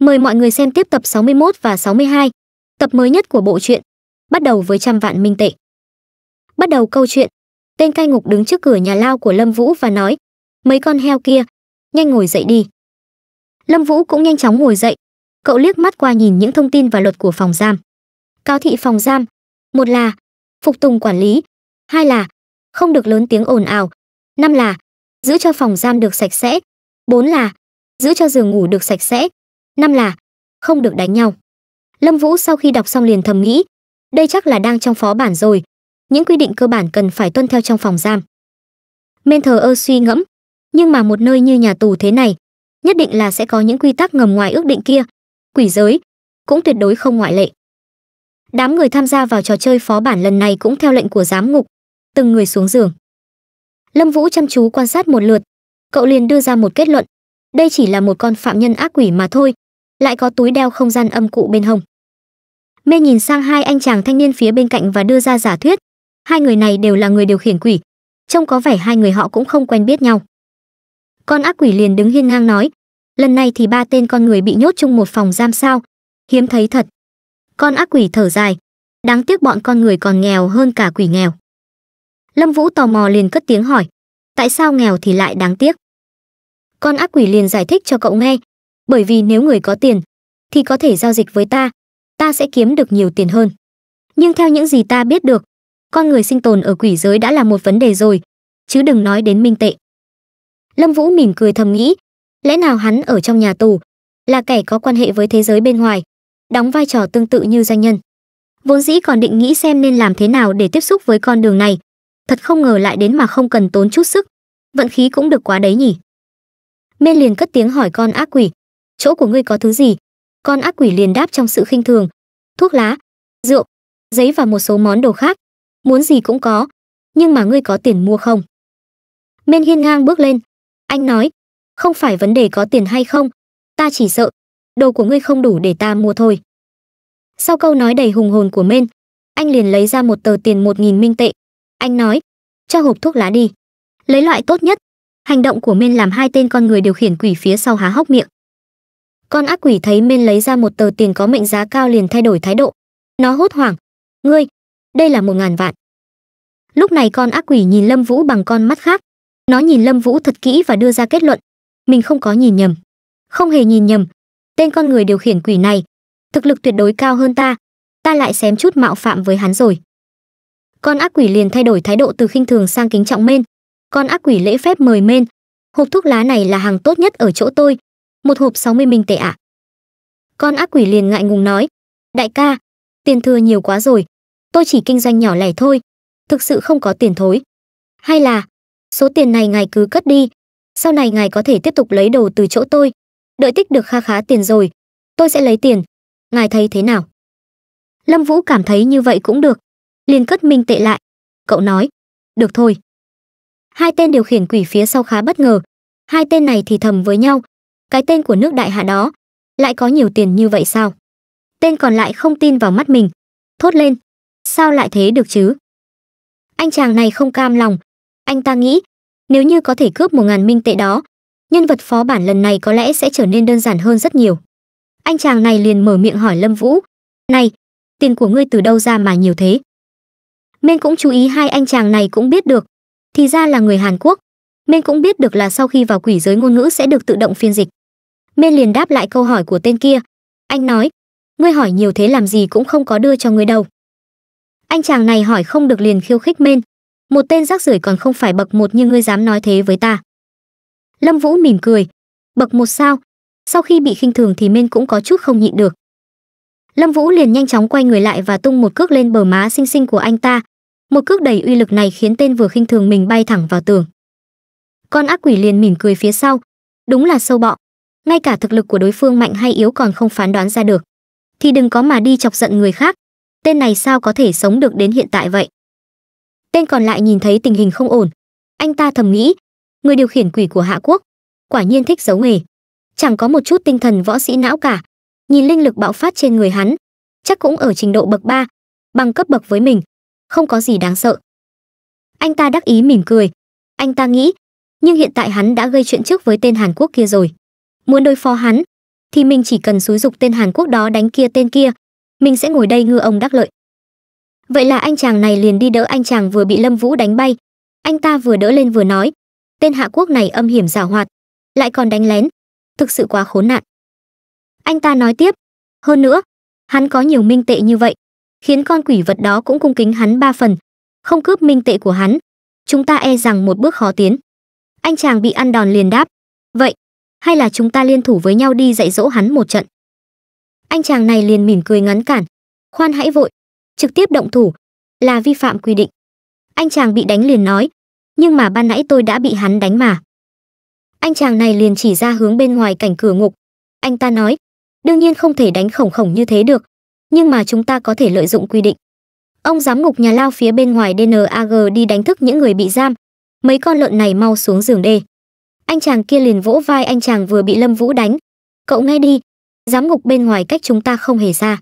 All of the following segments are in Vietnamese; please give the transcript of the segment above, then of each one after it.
Mời mọi người xem tiếp tập 61 và 62, tập mới nhất của bộ truyện, bắt đầu với trăm vạn minh tệ. Bắt đầu câu chuyện, tên cai ngục đứng trước cửa nhà lao của Lâm Vũ và nói, mấy con heo kia, nhanh ngồi dậy đi. Lâm Vũ cũng nhanh chóng ngồi dậy, cậu liếc mắt qua nhìn những thông tin và luật của phòng giam. Cáo thị phòng giam, một là phục tùng quản lý, hai là không được lớn tiếng ồn ào, năm là giữ cho phòng giam được sạch sẽ, bốn là giữ cho giường ngủ được sạch sẽ, năm là không được đánh nhau. Lâm Vũ sau khi đọc xong liền thầm nghĩ, đây chắc là đang trong phó bản rồi, những quy định cơ bản cần phải tuân theo trong phòng giam. Men thờ ơ suy ngẫm, nhưng mà một nơi như nhà tù thế này, nhất định là sẽ có những quy tắc ngầm ngoài ước định kia, quỷ giới cũng tuyệt đối không ngoại lệ. Đám người tham gia vào trò chơi phó bản lần này cũng theo lệnh của giám ngục, từng người xuống giường. Lâm Vũ chăm chú quan sát một lượt, cậu liền đưa ra một kết luận, đây chỉ là một con phạm nhân ác quỷ mà thôi, lại có túi đeo không gian âm cụ bên hông. Mê nhìn sang hai anh chàng thanh niên phía bên cạnh và đưa ra giả thuyết, hai người này đều là người điều khiển quỷ, trông có vẻ hai người họ cũng không quen biết nhau. Con ác quỷ liền đứng hiên ngang nói, lần này thì ba tên con người bị nhốt chung một phòng giam sao, hiếm thấy thật. Con ác quỷ thở dài, đáng tiếc bọn con người còn nghèo hơn cả quỷ nghèo. Lâm Vũ tò mò liền cất tiếng hỏi, tại sao nghèo thì lại đáng tiếc? Con ác quỷ liền giải thích cho cậu nghe, bởi vì nếu người có tiền thì có thể giao dịch với ta, ta sẽ kiếm được nhiều tiền hơn. Nhưng theo những gì ta biết được, con người sinh tồn ở quỷ giới đã là một vấn đề rồi, chứ đừng nói đến minh tệ. Lâm Vũ mỉm cười thầm nghĩ, lẽ nào hắn ở trong nhà tù là kẻ có quan hệ với thế giới bên ngoài, đóng vai trò tương tự như doanh nhân. Vốn dĩ còn định nghĩ xem nên làm thế nào để tiếp xúc với con đường này, thật không ngờ lại đến mà không cần tốn chút sức, vận khí cũng được quá đấy nhỉ. mê liền cất tiếng hỏi con ác quỷ, chỗ của ngươi có thứ gì? Con ác quỷ liền đáp trong sự khinh thường, thuốc lá, rượu, giấy và một số món đồ khác, muốn gì cũng có, nhưng mà ngươi có tiền mua không? Men hiên ngang bước lên, anh nói, không phải vấn đề có tiền hay không, ta chỉ sợ đồ của ngươi không đủ để ta mua thôi. Sau câu nói đầy hùng hồn của Men anh liền lấy ra một tờ tiền một nghìn minh tệ. Anh nói, cho hộp thuốc lá đi. Lấy loại tốt nhất. Hành động của Men làm hai tên con người điều khiển quỷ phía sau há hốc miệng. Con ác quỷ thấy Mên lấy ra một tờ tiền có mệnh giá cao liền thay đổi thái độ. Nó hốt hoảng. Ngươi, đây là một ngàn vạn. Lúc này con ác quỷ nhìn Lâm Vũ bằng con mắt khác. Nó nhìn Lâm Vũ thật kỹ và đưa ra kết luận. Mình không có nhìn nhầm. Không hề nhìn nhầm, tên con người điều khiển quỷ này thực lực tuyệt đối cao hơn ta ta lại xém chút mạo phạm với hắn rồi con ác quỷ liền thay đổi thái độ từ khinh thường sang kính trọng mên con ác quỷ lễ phép mời mên hộp thuốc lá này là hàng tốt nhất ở chỗ tôi một hộp 60 minh tệ ạ. Con ác quỷ liền ngại ngùng nói, đại ca, tiền thừa nhiều quá rồi, tôi chỉ kinh doanh nhỏ lẻ thôi, thực sự không có tiền thối. Hay là, số tiền này ngài cứ cất đi, sau này ngài có thể tiếp tục lấy đồ từ chỗ tôi. Đợi tích được kha khá tiền rồi, tôi sẽ lấy tiền. Ngài thấy thế nào? Lâm vũ cảm thấy như vậy cũng được, liền cất minh tệ lại. Cậu nói, được thôi. Hai tên điều khiển quỷ phía sau khá bất ngờ. Hai tên này thì thầm với nhau cái tên của nước đại hạ đó lại có nhiều tiền như vậy sao tên còn lại không tin vào mắt mình thốt lên sao lại thế được chứ anh chàng này không cam lòng anh ta nghĩ nếu như có thể cướp một ngàn minh tệ đó nhân vật phó bản lần này có lẽ sẽ trở nên đơn giản hơn rất nhiều. Anh chàng này liền mở miệng hỏi Lâm Vũ, "Này, tiền của ngươi từ đâu ra mà nhiều thế?" Men cũng chú ý hai anh chàng này cũng biết được, thì ra là người Hàn Quốc. Men cũng biết được là sau khi vào quỷ giới ngôn ngữ sẽ được tự động phiên dịch. Men liền đáp lại câu hỏi của tên kia. Anh nói, ngươi hỏi nhiều thế làm gì cũng không có đưa cho ngươi đâu. Anh chàng này hỏi không được liền khiêu khích Mên. Một tên rác rưởi còn không phải bậc một như ngươi dám nói thế với ta. Lâm Vũ mỉm cười, bậc một sao, sau khi bị khinh thường thì Mên cũng có chút không nhịn được. Lâm Vũ liền nhanh chóng quay người lại và tung một cước lên bờ má xinh xinh của anh ta. Một cước đầy uy lực này khiến tên vừa khinh thường mình bay thẳng vào tường. Con ác quỷ liền mỉm cười phía sau, đúng là sâu bọ, ngay cả thực lực của đối phương mạnh hay yếu còn không phán đoán ra được. Thì đừng có mà đi chọc giận người khác, tên này sao có thể sống được đến hiện tại vậy. Tên còn lại nhìn thấy tình hình không ổn, anh ta thầm nghĩ, người điều khiển quỷ của hạ quốc quả nhiên thích giấu nghề. Chẳng có một chút tinh thần võ sĩ não cả. Nhìn linh lực bạo phát trên người hắn chắc cũng ở trình độ bậc 3, bằng cấp bậc với mình không có gì đáng sợ. Anh ta đắc ý mỉm cười. Anh ta nghĩ nhưng hiện tại hắn đã gây chuyện trước với tên hàn quốc kia rồi muốn đối phó hắn thì mình chỉ cần xúi dục tên Hàn Quốc đó đánh kia tên kia, mình sẽ ngồi đây ngư ông đắc lợi. Vậy là anh chàng này liền đi đỡ anh chàng vừa bị Lâm Vũ đánh bay. Anh ta vừa đỡ lên vừa nói, tên Hạ Quốc này âm hiểm giảo hoạt, lại còn đánh lén, thực sự quá khốn nạn. Anh ta nói tiếp, hơn nữa, hắn có nhiều minh tệ như vậy, khiến con quỷ vật đó cũng cung kính hắn ba phần, không cướp minh tệ của hắn, chúng ta e rằng một bước khó tiến. Anh chàng bị ăn đòn liền đáp, vậy, hay là chúng ta liên thủ với nhau đi dạy dỗ hắn một trận. Anh chàng này liền mỉm cười ngắn cản, khoan hãy vội, trực tiếp động thủ là vi phạm quy định. Anh chàng bị đánh liền nói, nhưng mà ban nãy tôi đã bị hắn đánh mà. Anh chàng này liền chỉ ra hướng bên ngoài cảnh cửa ngục. Anh ta nói, đương nhiên không thể đánh khổng khổng như thế được, nhưng mà chúng ta có thể lợi dụng quy định. Ông giám ngục nhà lao phía bên ngoài DNAG đi đánh thức những người bị giam. Mấy con lợn này mau xuống giường đê. Anh chàng kia liền vỗ vai anh chàng vừa bị Lâm Vũ đánh. Cậu nghe đi, giám ngục bên ngoài cách chúng ta không hề xa.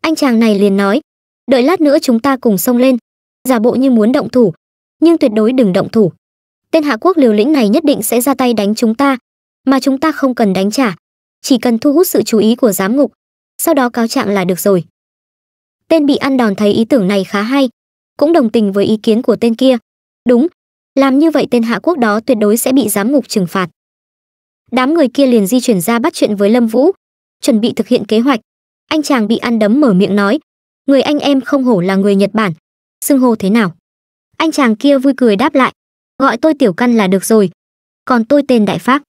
Anh chàng này liền nói, đợi lát nữa chúng ta cùng xông lên, giả bộ như muốn động thủ, nhưng tuyệt đối đừng động thủ. Tên Hạ Quốc liều lĩnh này nhất định sẽ ra tay đánh chúng ta, mà chúng ta không cần đánh trả, chỉ cần thu hút sự chú ý của giám ngục, sau đó cáo trạng là được rồi. Tên bị ăn đòn thấy ý tưởng này khá hay, cũng đồng tình với ý kiến của tên kia. Đúng, làm như vậy tên Hạ Quốc đó tuyệt đối sẽ bị giám ngục trừng phạt. Đám người kia liền di chuyển ra bắt chuyện với Lâm Vũ, chuẩn bị thực hiện kế hoạch. Anh chàng bị ăn đấm mở miệng nói, người anh em không hổ là người Nhật Bản, xưng hô thế nào? Anh chàng kia vui cười đáp lại, gọi tôi tiểu căn là được rồi, còn tôi tên Đại pháp.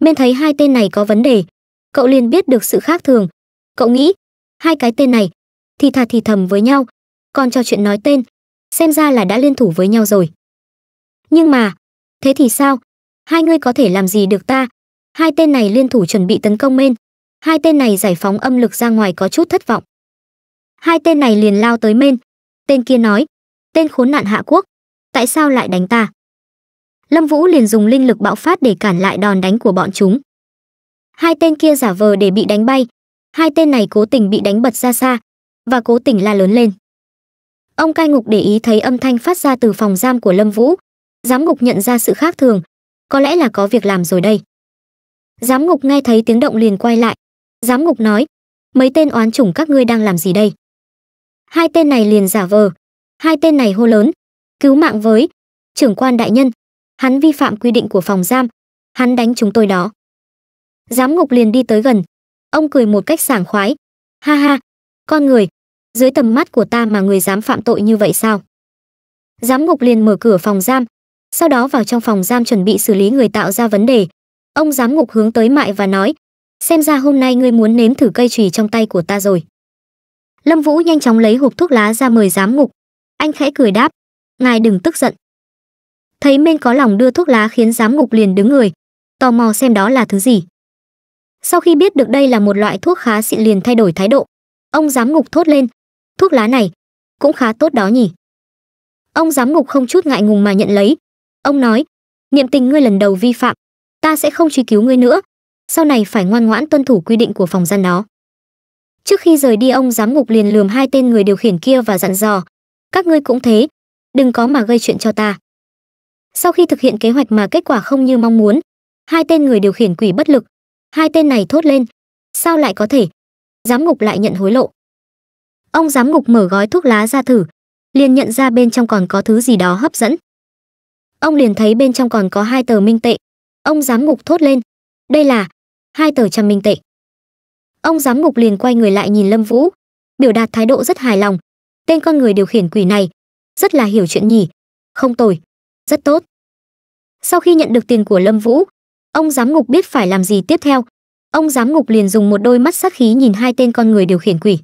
Bên thấy hai tên này có vấn đề, cậu liền biết được sự khác thường. Cậu nghĩ, hai cái tên này thì thà thì thầm với nhau, còn cho chuyện nói tên, xem ra là đã liên thủ với nhau rồi. Nhưng mà, thế thì sao? Hai người có thể làm gì được ta? Hai tên này liên thủ chuẩn bị tấn công men. Hai tên này giải phóng âm lực ra ngoài có chút thất vọng. Hai tên này liền lao tới men. Tên kia nói, tên khốn nạn hạ quốc, tại sao lại đánh ta? Lâm Vũ liền dùng linh lực bạo phát để cản lại đòn đánh của bọn chúng. Hai tên kia giả vờ để bị đánh bay, hai tên này cố tình bị đánh bật ra xa và cố tình la lớn lên. Ông cai ngục để ý thấy âm thanh phát ra từ phòng giam của Lâm Vũ, giám ngục nhận ra sự khác thường, có lẽ là có việc làm rồi đây. Giám ngục nghe thấy tiếng động liền quay lại, giám ngục nói, mấy tên oán chủng các ngươi đang làm gì đây? Hai tên này liền giả vờ, hai tên này hô lớn, cứu mạng với trưởng quan đại nhân, hắn vi phạm quy định của phòng giam, hắn đánh chúng tôi đó. Giám ngục liền đi tới gần, ông cười một cách sảng khoái, ha ha, con người, dưới tầm mắt của ta mà người dám phạm tội như vậy sao? Giám ngục liền mở cửa phòng giam, sau đó vào trong phòng giam chuẩn bị xử lý người tạo ra vấn đề. Ông giám ngục hướng tới Mại và nói, xem ra hôm nay ngươi muốn nếm thử cây chùy trong tay của ta rồi. Lâm Vũ nhanh chóng lấy hộp thuốc lá ra mời giám ngục. Anh khẽ cười đáp, ngài đừng tức giận. Thấy Mên có lòng đưa thuốc lá khiến giám ngục liền đứng người, tò mò xem đó là thứ gì. Sau khi biết được đây là một loại thuốc khá xịn liền thay đổi thái độ. Ông giám ngục thốt lên, thuốc lá này cũng khá tốt đó nhỉ. Ông giám ngục không chút ngại ngùng mà nhận lấy. Ông nói, niệm tình ngươi lần đầu vi phạm, ta sẽ không truy cứu ngươi nữa. Sau này phải ngoan ngoãn tuân thủ quy định của phòng gian đó. Trước khi rời đi ông giám ngục liền lườm hai tên người điều khiển kia và dặn dò, các ngươi cũng thế, đừng có mà gây chuyện cho ta. Sau khi thực hiện kế hoạch mà kết quả không như mong muốn, hai tên người điều khiển quỷ bất lực, hai tên này thốt lên, sao lại có thể? Giám ngục lại nhận hối lộ. Ông giám ngục mở gói thuốc lá ra thử, liền nhận ra bên trong còn có thứ gì đó hấp dẫn. Ông liền thấy bên trong còn có hai tờ minh tệ. Ông giám ngục thốt lên, đây là hai tờ trăm minh tệ. Ông giám ngục liền quay người lại nhìn Lâm Vũ, biểu đạt thái độ rất hài lòng. Tên con người điều khiển quỷ này rất là hiểu chuyện nhỉ, không tồi, rất tốt. Sau khi nhận được tiền của Lâm Vũ, ông giám ngục biết phải làm gì tiếp theo. Ông giám ngục liền dùng một đôi mắt sát khí nhìn hai tên con người điều khiển quỷ.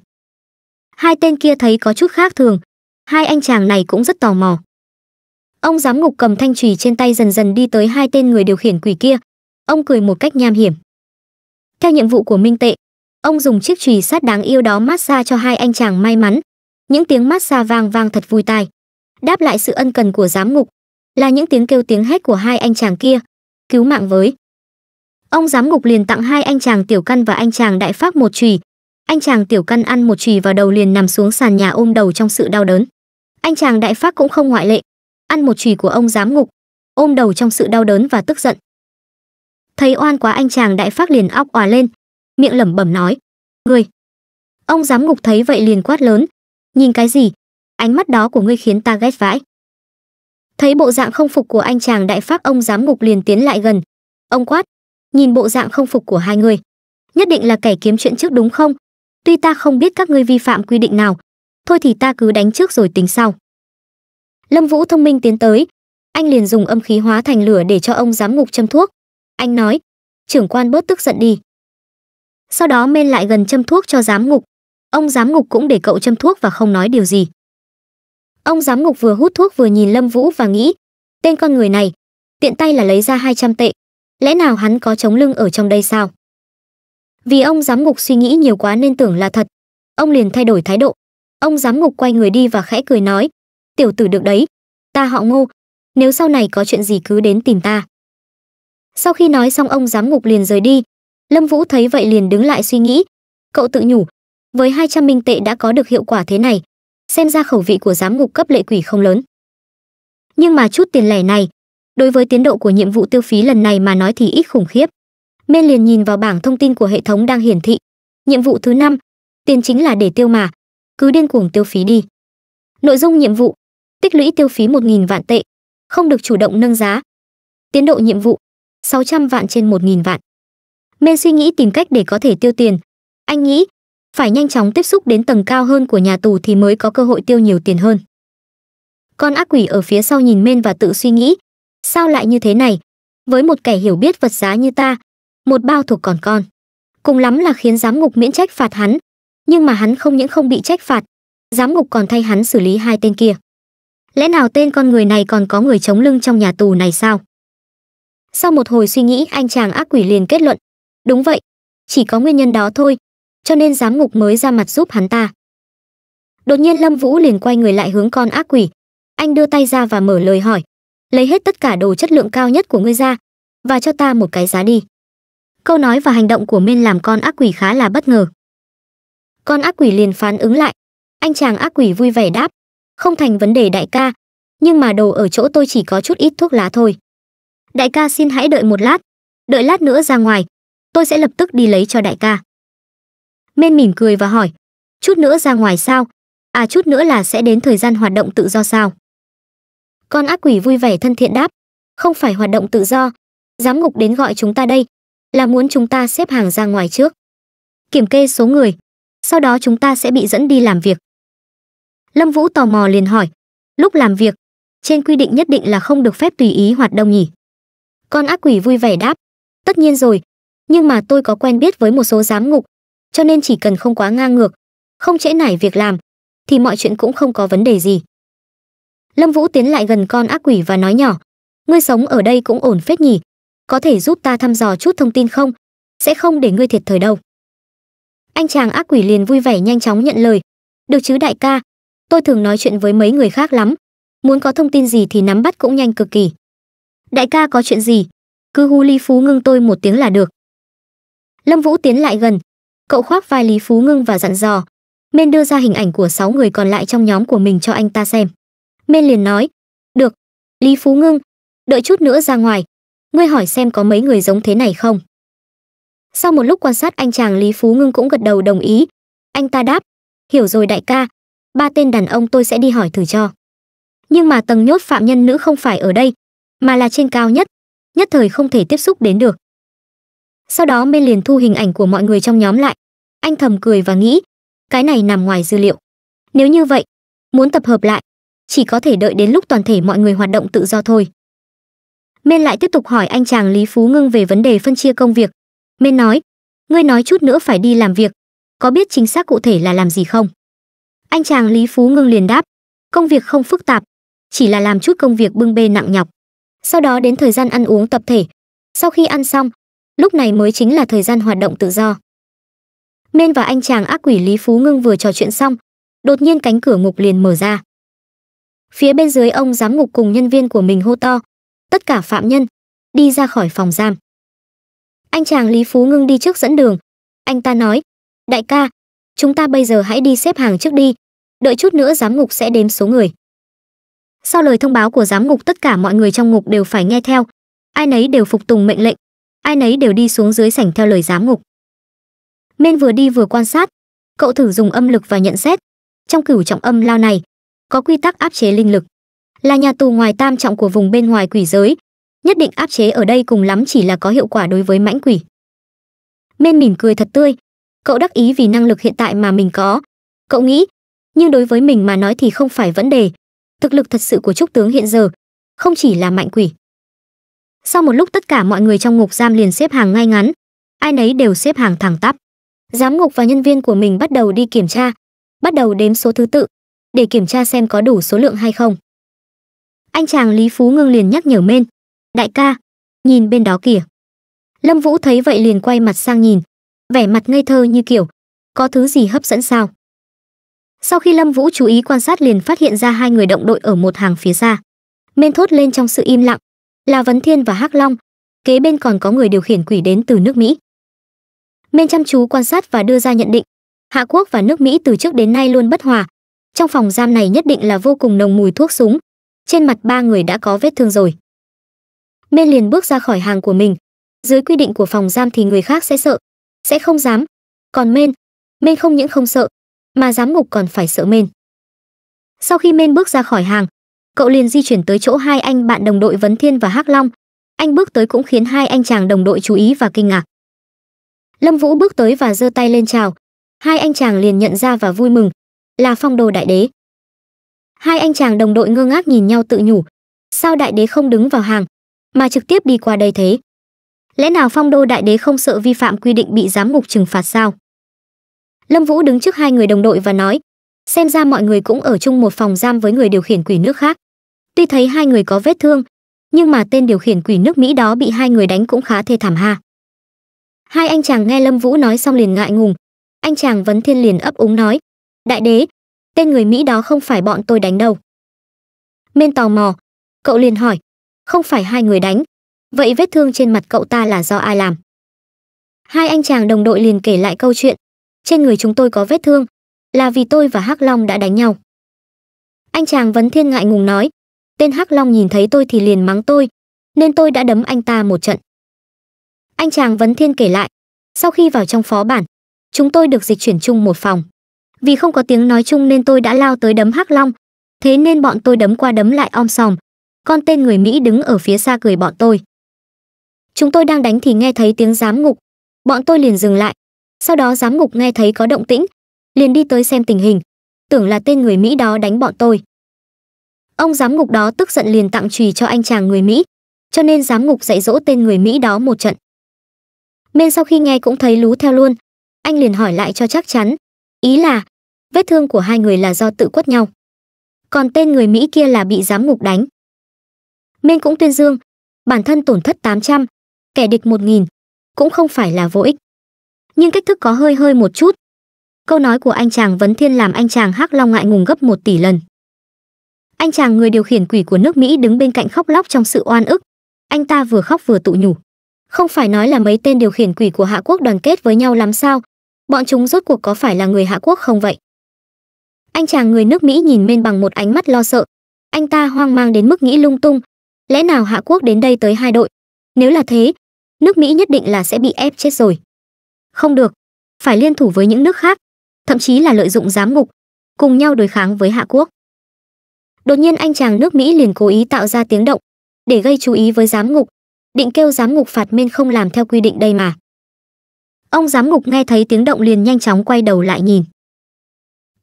Hai tên kia thấy có chút khác thường, hai anh chàng này cũng rất tò mò. Ông giám ngục cầm thanh trùy trên tay dần dần đi tới hai tên người điều khiển quỷ kia. Ông cười một cách nham hiểm. Theo nhiệm vụ của Minh Tệ, ông dùng chiếc chùy sát đáng yêu đó massage cho hai anh chàng may mắn. Những tiếng massage vang vang thật vui tai. Đáp lại sự ân cần của giám ngục là những tiếng kêu tiếng hét của hai anh chàng kia. Cứu mạng với. Ông giám ngục liền tặng hai anh chàng tiểu căn và anh chàng đại pháp một chùy, anh chàng tiểu căn ăn một chùy vào đầu liền nằm xuống sàn nhà ôm đầu trong sự đau đớn. Anh chàng đại phát cũng không ngoại lệ, ăn một chùy của ông giám ngục, ôm đầu trong sự đau đớn và tức giận. Thấy oan quá anh chàng đại phát liền óc òa lên, miệng lẩm bẩm nói: "Ngươi." Ông giám ngục thấy vậy liền quát lớn: "Nhìn cái gì? Ánh mắt đó của ngươi khiến ta ghét vãi." Thấy bộ dạng không phục của anh chàng đại phát ông giám ngục liền tiến lại gần. Ông quát: "Nhìn bộ dạng không phục của hai người, nhất định là kẻ kiếm chuyện trước đúng không? Tuy ta không biết các ngươi vi phạm quy định nào, thôi thì ta cứ đánh trước rồi tính sau." Lâm Vũ thông minh tiến tới, anh liền dùng âm khí hóa thành lửa để cho ông giám ngục châm thuốc. Anh nói, trưởng quan bớt tức giận đi. Sau đó men lại gần châm thuốc cho giám ngục. Ông giám ngục cũng để cậu châm thuốc và không nói điều gì. Ông giám ngục vừa hút thuốc vừa nhìn Lâm Vũ và nghĩ, tên con người này, tiện tay là lấy ra 200 tệ, lẽ nào hắn có chống lưng ở trong đây sao? Vì ông giám ngục suy nghĩ nhiều quá nên tưởng là thật, ông liền thay đổi thái độ. Ông giám ngục quay người đi và khẽ cười nói, tiểu tử được đấy, ta họ Ngô, nếu sau này có chuyện gì cứ đến tìm ta. Sau khi nói xong ông giám ngục liền rời đi, Lâm Vũ thấy vậy liền đứng lại suy nghĩ, cậu tự nhủ, với 200 minh tệ đã có được hiệu quả thế này, xem ra khẩu vị của giám ngục cấp lệ quỷ không lớn. Nhưng mà chút tiền lẻ này, đối với tiến độ của nhiệm vụ tiêu phí lần này mà nói thì ít khủng khiếp. Men liền nhìn vào bảng thông tin của hệ thống đang hiển thị. Nhiệm vụ thứ năm, tiền chính là để tiêu mà, cứ điên cuồng tiêu phí đi. Nội dung nhiệm vụ, tích lũy tiêu phí 1000 vạn tệ, không được chủ động nâng giá. Tiến độ nhiệm vụ 600 vạn trên 1000 vạn. Men suy nghĩ tìm cách để có thể tiêu tiền. Anh nghĩ phải nhanh chóng tiếp xúc đến tầng cao hơn của nhà tù thì mới có cơ hội tiêu nhiều tiền hơn. Con ác quỷ ở phía sau nhìn Men và tự suy nghĩ, sao lại như thế này? Với một kẻ hiểu biết vật giá như ta, một bao thuộc còn con. Cùng lắm là khiến giám ngục miễn trách phạt hắn, nhưng mà hắn không những không bị trách phạt, giám ngục còn thay hắn xử lý hai tên kia. Lẽ nào tên con người này còn có người chống lưng trong nhà tù này sao? Sau một hồi suy nghĩ anh chàng ác quỷ liền kết luận. Đúng vậy, chỉ có nguyên nhân đó thôi, cho nên giám ngục mới ra mặt giúp hắn ta. Đột nhiên Lâm Vũ liền quay người lại hướng con ác quỷ. Anh đưa tay ra và mở lời hỏi. Lấy hết tất cả đồ chất lượng cao nhất của ngươi ra, và cho ta một cái giá đi. Câu nói và hành động của Minh làm con ác quỷ khá là bất ngờ. Con ác quỷ liền phán ứng lại. Anh chàng ác quỷ vui vẻ đáp. Không thành vấn đề đại ca, nhưng mà đồ ở chỗ tôi chỉ có chút ít thuốc lá thôi. Đại ca xin hãy đợi một lát, đợi lát nữa ra ngoài, tôi sẽ lập tức đi lấy cho đại ca. Men mỉm cười và hỏi, chút nữa ra ngoài sao? À chút nữa là sẽ đến thời gian hoạt động tự do sao? Con ác quỷ vui vẻ thân thiện đáp, không phải hoạt động tự do, giám ngục đến gọi chúng ta đây, là muốn chúng ta xếp hàng ra ngoài trước. Kiểm kê số người, sau đó chúng ta sẽ bị dẫn đi làm việc. Lâm Vũ tò mò liền hỏi, lúc làm việc, trên quy định nhất định là không được phép tùy ý hoạt động nhỉ? Con ác quỷ vui vẻ đáp, tất nhiên rồi, nhưng mà tôi có quen biết với một số giám ngục, cho nên chỉ cần không quá ngang ngược, không trễ nải việc làm, thì mọi chuyện cũng không có vấn đề gì. Lâm Vũ tiến lại gần con ác quỷ và nói nhỏ, ngươi sống ở đây cũng ổn phết nhỉ, có thể giúp ta thăm dò chút thông tin không? Sẽ không để ngươi thiệt thời đâu. Anh chàng ác quỷ liền vui vẻ nhanh chóng nhận lời, được chứ đại ca, tôi thường nói chuyện với mấy người khác lắm, muốn có thông tin gì thì nắm bắt cũng nhanh cực kỳ. Đại ca có chuyện gì? Cứ hu Lý Phú Ngưng tôi một tiếng là được. Lâm Vũ tiến lại gần, cậu khoác vai Lý Phú Ngưng và dặn dò. Men đưa ra hình ảnh của sáu người còn lại trong nhóm của mình cho anh ta xem. Men liền nói, được, Lý Phú Ngưng, đợi chút nữa ra ngoài, ngươi hỏi xem có mấy người giống thế này không. Sau một lúc quan sát anh chàng Lý Phú Ngưng cũng gật đầu đồng ý. Anh ta đáp, hiểu rồi đại ca, ba tên đàn ông tôi sẽ đi hỏi thử cho. Nhưng mà tầng nhốt phạm nhân nữ không phải ở đây, mà là trên cao nhất, nhất thời không thể tiếp xúc đến được. Sau đó bên liền thu hình ảnh của mọi người trong nhóm lại. Anh thầm cười và nghĩ, cái này nằm ngoài dữ liệu. Nếu như vậy, muốn tập hợp lại, chỉ có thể đợi đến lúc toàn thể mọi người hoạt động tự do thôi. Men lại tiếp tục hỏi anh chàng Lý Phú Ngưng về vấn đề phân chia công việc. Men nói, ngươi nói chút nữa phải đi làm việc, có biết chính xác cụ thể là làm gì không? Anh chàng Lý Phú Ngưng liền đáp, công việc không phức tạp, chỉ là làm chút công việc bưng bê nặng nhọc. Sau đó đến thời gian ăn uống tập thể. Sau khi ăn xong, lúc này mới chính là thời gian hoạt động tự do. Men và anh chàng ác quỷ Lý Phú Ngưng vừa trò chuyện xong, đột nhiên cánh cửa ngục liền mở ra. Phía bên dưới ông giám ngục cùng nhân viên của mình hô to, tất cả phạm nhân đi ra khỏi phòng giam. Anh chàng Lý Phú Ngưng đi trước dẫn đường. Anh ta nói, đại ca, chúng ta bây giờ hãy đi xếp hàng trước đi, đợi chút nữa giám ngục sẽ đếm số người. Sau lời thông báo của giám ngục tất cả mọi người trong ngục đều phải nghe theo, ai nấy đều phục tùng mệnh lệnh. ai nấy đều đi xuống dưới sảnh theo lời giám ngục. Men vừa đi vừa quan sát. Cậu thử dùng âm lực và nhận xét. Trong cửu trọng âm lao này có quy tắc áp chế linh lực. Là nhà tù ngoài tam trọng của vùng bên ngoài quỷ giới nhất định áp chế ở đây cùng lắm chỉ là có hiệu quả đối với mãnh quỷ. Men mỉm cười thật tươi. Cậu đắc ý vì năng lực hiện tại mà mình có. Cậu nghĩ nhưng đối với mình mà nói thì không phải vấn đề. Thực lực thật sự của trúc tướng hiện giờ không chỉ là mạnh quỷ. Sau một lúc tất cả mọi người trong ngục giam liền xếp hàng ngay ngắn. Ai nấy đều xếp hàng thẳng tắp. Giám ngục và nhân viên của mình bắt đầu đi kiểm tra, bắt đầu đếm số thứ tự, để kiểm tra xem có đủ số lượng hay không. Anh chàng lý phú ngưng liền nhắc nhở men, đại ca, nhìn bên đó kìa. Lâm vũ thấy vậy liền quay mặt sang nhìn, vẻ mặt ngây thơ như kiểu, có thứ gì hấp dẫn sao? Sau khi lâm vũ chú ý quan sát liền phát hiện ra hai người động đội ở một hàng phía xa. Men thốt lên trong sự im lặng. Là vấn thiên và hắc long. Kế bên còn có người điều khiển quỷ đến từ nước mỹ. Men chăm chú quan sát và đưa ra nhận định. Hạ quốc và nước mỹ từ trước đến nay luôn bất hòa. Trong phòng giam này nhất định là vô cùng nồng mùi thuốc súng. Trên mặt ba người đã có vết thương rồi. Men liền bước ra khỏi hàng của mình. Dưới quy định của phòng giam thì người khác sẽ sợ. Sẽ không dám. Còn men men không những không sợ mà giám ngục còn phải sợ men. Sau khi men bước ra khỏi hàng, cậu liền di chuyển tới chỗ hai anh bạn đồng đội vấn thiên và hắc long. Anh bước tới cũng khiến hai anh chàng đồng đội chú ý và kinh ngạc. Lâm vũ bước tới và giơ tay lên chào. Hai anh chàng liền nhận ra và vui mừng. Là phong đồ đại đế. Hai anh chàng đồng đội ngơ ngác nhìn nhau tự nhủ. Sao đại đế không đứng vào hàng, mà trực tiếp đi qua đây thế? Lẽ nào phong đô đại đế không sợ vi phạm quy định bị giám ngục trừng phạt sao? Lâm vũ đứng trước hai người đồng đội và nói, xem ra mọi người cũng ở chung một phòng giam với người điều khiển quỷ nước khác. Tuy thấy hai người có vết thương, nhưng mà tên điều khiển quỷ nước mỹ đó bị hai người đánh cũng khá thê thảm ha. Hai anh chàng nghe lâm vũ nói xong liền ngại ngùng. Anh chàng vấn thiên liền ấp úng nói, đại đế, tên người mỹ đó không phải bọn tôi đánh đâu. Mên tò mò, cậu liền hỏi, không phải hai người đánh, vậy vết thương trên mặt cậu ta là do ai làm? Hai anh chàng đồng đội liền kể lại câu chuyện trên người chúng tôi có vết thương, là vì tôi và hắc long đã đánh nhau. Anh chàng vấn thiên ngại ngùng nói, tên hắc long nhìn thấy tôi thì liền mắng tôi, nên tôi đã đấm anh ta một trận. Anh chàng vấn thiên kể lại, sau khi vào trong phó bản, chúng tôi được dịch chuyển chung một phòng. Vì không có tiếng nói chung nên tôi đã lao tới đấm hắc long, thế nên bọn tôi đấm qua đấm lại om sòm, con tên người mỹ đứng ở phía xa cười bọn tôi. Chúng tôi đang đánh thì nghe thấy tiếng giám ngục, bọn tôi liền dừng lại sau đó giám ngục nghe thấy có động tĩnh liền đi tới xem tình hình. Tưởng là tên người mỹ đó đánh bọn tôi. Ông giám ngục đó tức giận liền tặng trùy cho anh chàng người mỹ cho nên giám ngục dạy dỗ tên người mỹ đó một trận. Men sau khi nghe cũng thấy lú theo luôn anh liền hỏi lại cho chắc chắn. Ý là vết thương của hai người là do tự quất nhau. Còn tên người mỹ kia là bị giám ngục đánh. Men cũng tuyên dương bản thân tổn thất 800, kẻ địch 1000, cũng không phải là vô ích. Nhưng cách thức có hơi hơi một chút. Câu nói của anh chàng Vấn Thiên làm anh chàng Hắc Long ngại ngùng gấp một tỷ lần. Anh chàng người điều khiển quỷ của nước Mỹ đứng bên cạnh khóc lóc trong sự oan ức. Anh ta vừa khóc vừa tụ nhủ. Không phải nói là mấy tên điều khiển quỷ của Hạ Quốc đoàn kết với nhau lắm sao? Bọn chúng rốt cuộc có phải là người Hạ Quốc không vậy? Anh chàng người nước Mỹ nhìn bên bằng một ánh mắt lo sợ. Anh ta hoang mang đến mức nghĩ lung tung. Lẽ nào Hạ Quốc đến đây tới hai đội? Nếu là thế, nước Mỹ nhất định là sẽ bị ép chết rồi. Không được, phải liên thủ với những nước khác, thậm chí là lợi dụng giám ngục, cùng nhau đối kháng với Hạ Quốc. Đột nhiên anh chàng nước Mỹ liền cố ý tạo ra tiếng động, để gây chú ý với giám ngục, định kêu giám ngục phạt men không làm theo quy định đây mà. Ông giám ngục nghe thấy tiếng động liền nhanh chóng quay đầu lại nhìn.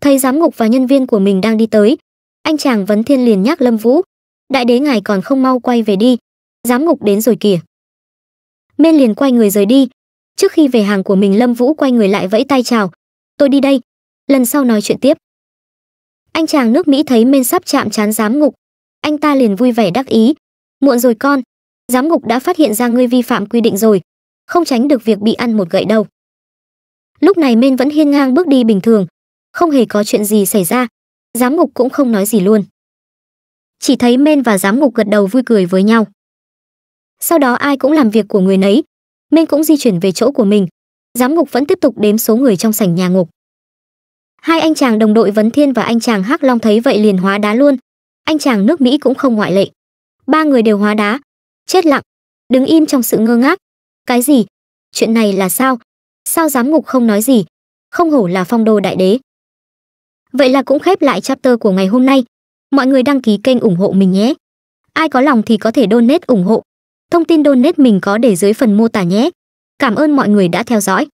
Thấy giám ngục và nhân viên của mình đang đi tới, anh chàng vấn thiên liền nhắc Lâm Vũ, đại đế ngài còn không mau quay về đi, giám ngục đến rồi kìa. Mên liền quay người rời đi, trước khi về hàng của mình Lâm Vũ quay người lại vẫy tay chào, tôi đi đây, lần sau nói chuyện tiếp. Anh chàng nước Mỹ thấy Men sắp chạm chán giám ngục, anh ta liền vui vẻ đắc ý, muộn rồi con, giám ngục đã phát hiện ra ngươi vi phạm quy định rồi, không tránh được việc bị ăn một gậy đâu. Lúc này Men vẫn hiên ngang bước đi bình thường, không hề có chuyện gì xảy ra, giám ngục cũng không nói gì luôn. Chỉ thấy Men và giám ngục gật đầu vui cười với nhau. Sau đó ai cũng làm việc của người nấy, minh cũng di chuyển về chỗ của mình. Giám ngục vẫn tiếp tục đếm số người trong sảnh nhà ngục. Hai anh chàng đồng đội vấn thiên và anh chàng hắc long thấy vậy liền hóa đá luôn. Anh chàng nước mỹ cũng không ngoại lệ. Ba người đều hóa đá. Chết lặng. Đứng im trong sự ngơ ngác. Cái gì? Chuyện này là sao? Sao giám ngục không nói gì? Không hổ là phong đồ đại đế. Vậy là cũng khép lại chapter của ngày hôm nay. Mọi người đăng ký kênh ủng hộ mình nhé. Ai có lòng thì có thể donate ủng hộ. Thông tin donate mình có để dưới phần mô tả nhé. Cảm ơn mọi người đã theo dõi.